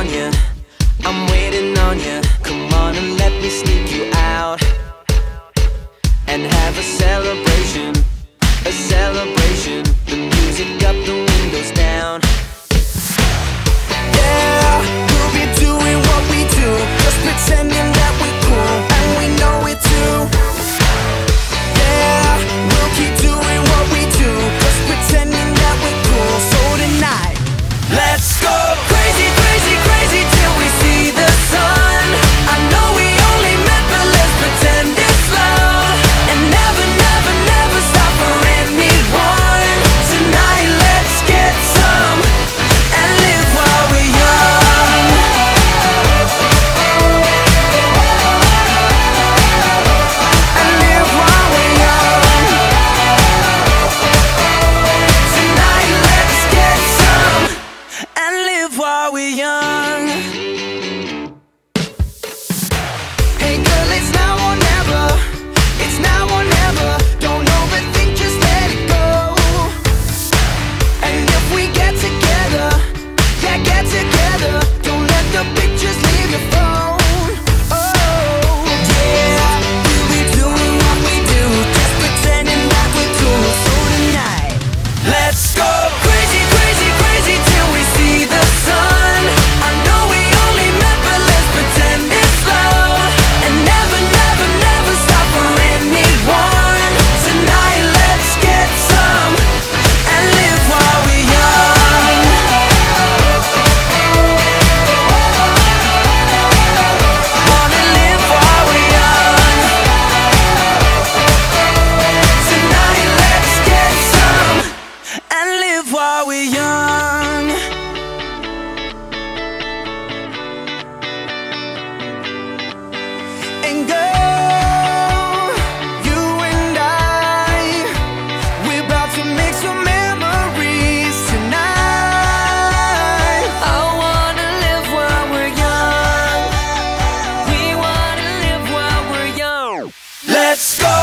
on you I'm waiting on you Come on and let me sneak you out. And have a celebration. A celebration. we young. while we're young. And girl, you and I We're about to make some memories tonight. I wanna live while we're young. We wanna live while we're young. Let's go!